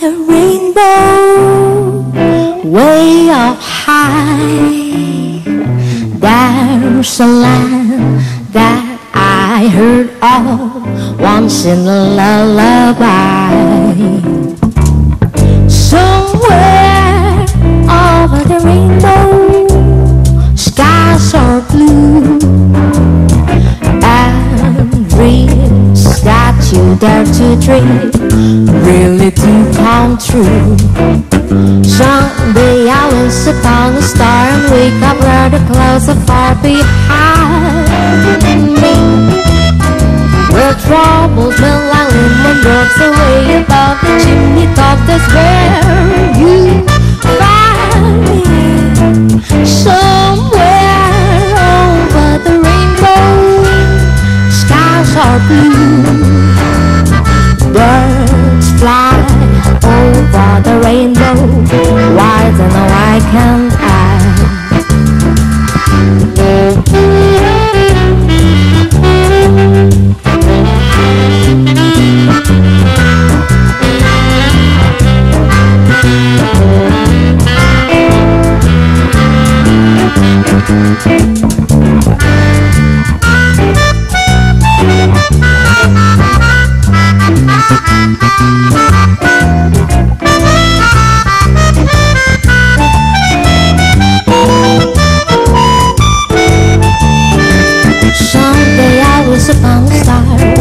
the rainbow, way up high, there's a land that I heard of once in a lullaby. Somewhere over the rainbow, skies are blue and dreams that you dare to dream come true. Someday I will sit on a star and wake up where the clouds are far behind me. Where troubles will like lemon drops away above the chimney top. That's where you find me. Somewhere over the rainbow, skies are blue.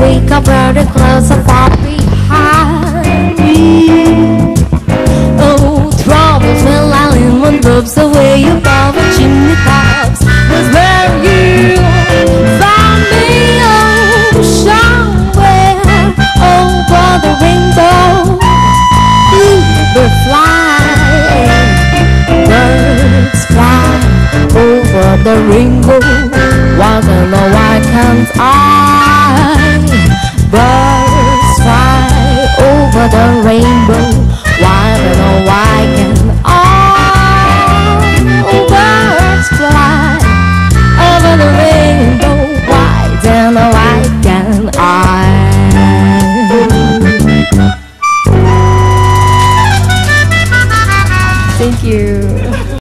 we go burn the clothes of all behind. Oh, troubles will all in one drops the way you the chimney tops Was where you found me, oh, somewhere oh, over the rainbow Ooh, we fly, birds fly over the rainbow. I don't know why, can't. I Birds fly over the rainbow Why don't know why can all birds fly over the rainbow Why don't know why can I Thank you.